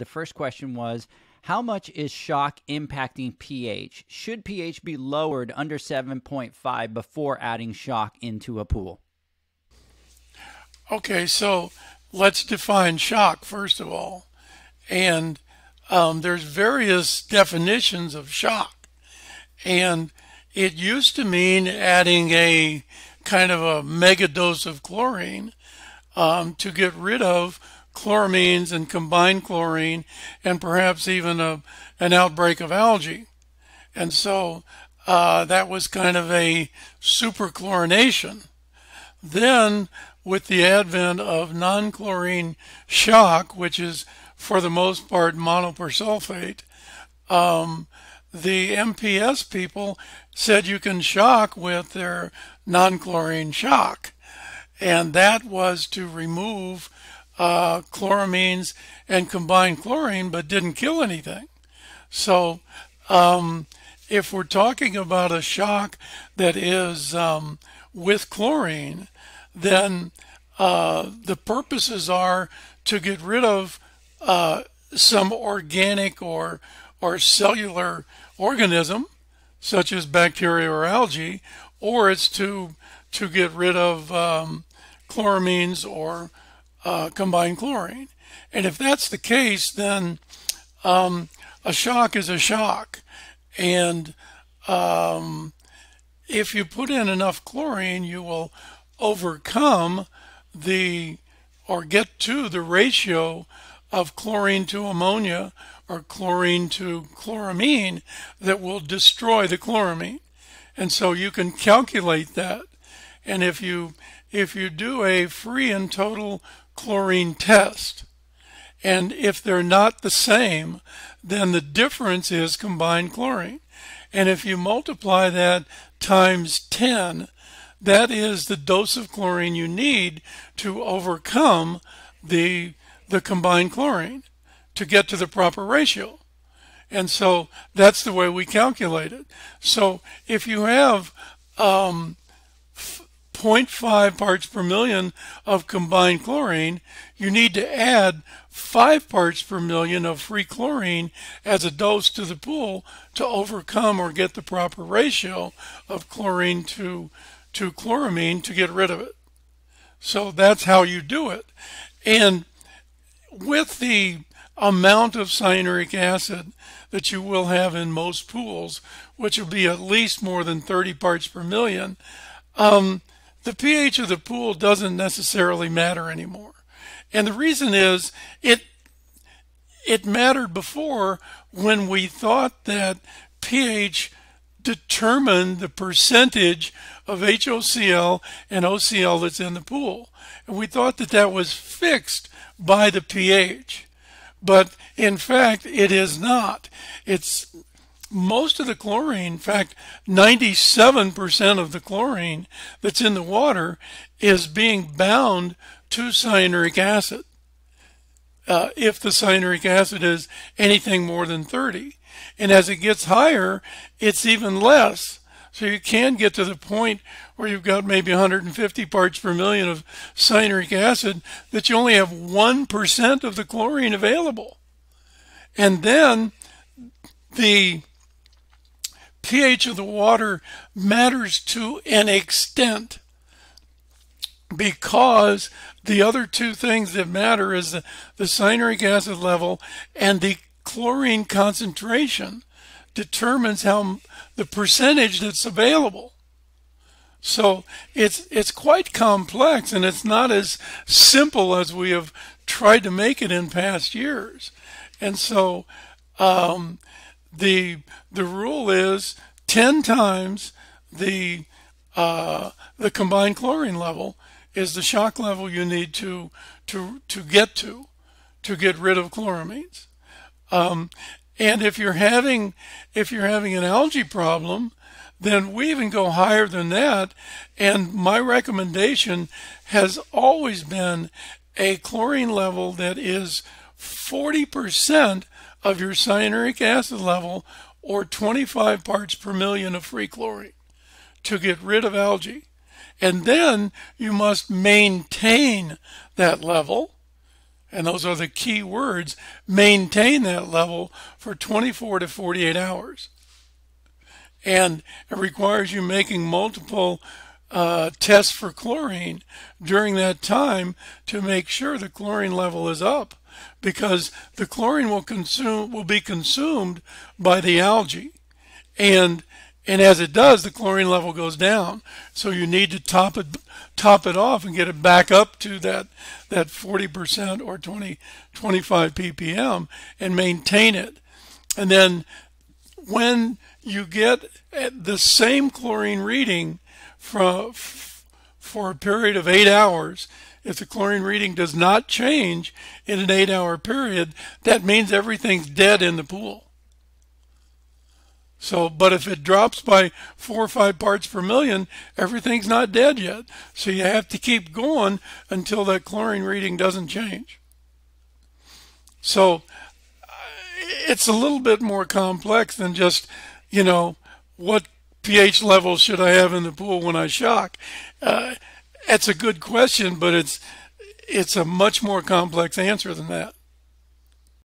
The first question was How much is shock impacting pH? Should pH be lowered under 7.5 before adding shock into a pool? Okay, so let's define shock first of all. And um, there's various definitions of shock. And it used to mean adding a kind of a mega dose of chlorine um, to get rid of chloramines and combined chlorine and perhaps even a, an outbreak of algae. And so uh, that was kind of a superchlorination. Then, with the advent of non chlorine shock, which is for the most part monopersulfate, um, the MPS people said you can shock with their non chlorine shock. And that was to remove uh, chloramines and combined chlorine, but didn't kill anything. So, um, if we're talking about a shock that is um, with chlorine, then uh, the purposes are to get rid of uh, some organic or or cellular organism, such as bacteria or algae, or it's to to get rid of um, chloramines or uh, combined chlorine. And if that's the case, then um, a shock is a shock. And um, if you put in enough chlorine, you will overcome the or get to the ratio of chlorine to ammonia or chlorine to chloramine that will destroy the chloramine. And so you can calculate that. And if you if you do a free and total chlorine test, and if they're not the same, then the difference is combined chlorine. And if you multiply that times 10, that is the dose of chlorine you need to overcome the, the combined chlorine to get to the proper ratio. And so that's the way we calculate it. So if you have um, 0.5 parts per million of combined chlorine, you need to add 5 parts per million of free chlorine as a dose to the pool to overcome or get the proper ratio of chlorine to, to chloramine to get rid of it. So that's how you do it. And with the amount of cyanuric acid that you will have in most pools, which will be at least more than 30 parts per million, um, the pH of the pool doesn't necessarily matter anymore. And the reason is it it mattered before when we thought that pH determined the percentage of HOCl and OCl that's in the pool. And we thought that that was fixed by the pH. But in fact, it is not. It's most of the chlorine, in fact, 97% of the chlorine that's in the water is being bound to cyanuric acid. Uh, if the cyanuric acid is anything more than 30. And as it gets higher, it's even less. So you can get to the point where you've got maybe 150 parts per million of cyanuric acid that you only have 1% of the chlorine available. And then the pH of the water matters to an extent because the other two things that matter is the, the cyanuric acid level and the chlorine concentration determines how the percentage that's available. So it's it's quite complex and it's not as simple as we have tried to make it in past years. And so um, the the rule is 10 times the uh, the combined chlorine level is the shock level you need to to to get to to get rid of chloramines. Um, and if you're having if you're having an algae problem, then we even go higher than that. And my recommendation has always been a chlorine level that is 40% of your cyanuric acid level or 25 parts per million of free chlorine to get rid of algae. And then you must maintain that level. and those are the key words, maintain that level for 24 to 48 hours. And it requires you making multiple uh, tests for chlorine during that time to make sure the chlorine level is up because the chlorine will consume will be consumed by the algae. And and as it does the chlorine level goes down. So you need to top it top it off and get it back up to that that 40% or 20 25 ppm and maintain it. And then when you get the same chlorine reading for for a period of 8 hours if the chlorine reading does not change in an 8 hour period that means everything's dead in the pool so, but if it drops by four or five parts per million, everything's not dead yet. So you have to keep going until that chlorine reading doesn't change. So uh, it's a little bit more complex than just, you know, what pH level should I have in the pool when I shock? Uh, that's a good question, but it's it's a much more complex answer than that.